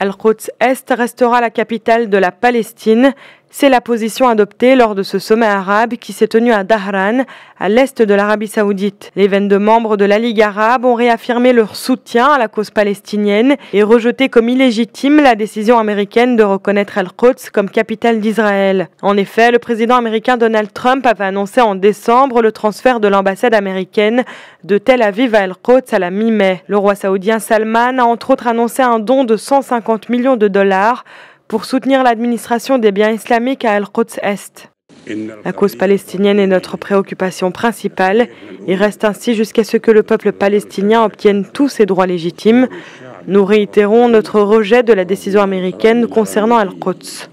Al-Quds Est restera la capitale de la Palestine. C'est la position adoptée lors de ce sommet arabe qui s'est tenu à Dahran, à l'est de l'Arabie saoudite. Les 22 membres de la Ligue arabe ont réaffirmé leur soutien à la cause palestinienne et rejeté comme illégitime la décision américaine de reconnaître Al-Quds comme capitale d'Israël. En effet, le président américain Donald Trump avait annoncé en décembre le transfert de l'ambassade américaine de Tel Aviv à Al-Quds à la mi-mai. Le roi saoudien Salman a entre autres annoncé un don de 150 millions de dollars pour soutenir l'administration des biens islamiques à Al-Quds Est. La cause palestinienne est notre préoccupation principale et reste ainsi jusqu'à ce que le peuple palestinien obtienne tous ses droits légitimes. Nous réitérons notre rejet de la décision américaine concernant Al-Quds.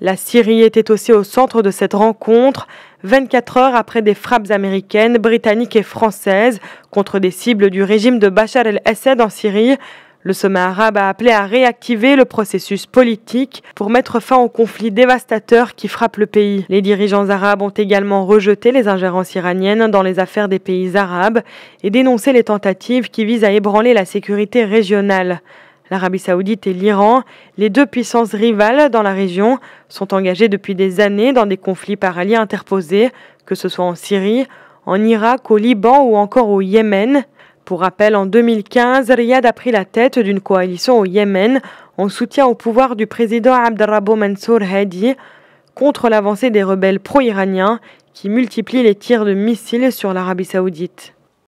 La Syrie était aussi au centre de cette rencontre, 24 heures après des frappes américaines, britanniques et françaises contre des cibles du régime de Bachar el-Assad en Syrie. Le sommet arabe a appelé à réactiver le processus politique pour mettre fin au conflit dévastateur qui frappe le pays. Les dirigeants arabes ont également rejeté les ingérences iraniennes dans les affaires des pays arabes et dénoncé les tentatives qui visent à ébranler la sécurité régionale. L'Arabie saoudite et l'Iran, les deux puissances rivales dans la région, sont engagées depuis des années dans des conflits par interposés, que ce soit en Syrie, en Irak, au Liban ou encore au Yémen. Pour rappel, en 2015, Riyad a pris la tête d'une coalition au Yémen en soutien au pouvoir du président Abdrabbo Mansour Hadi contre l'avancée des rebelles pro-iraniens qui multiplient les tirs de missiles sur l'Arabie saoudite.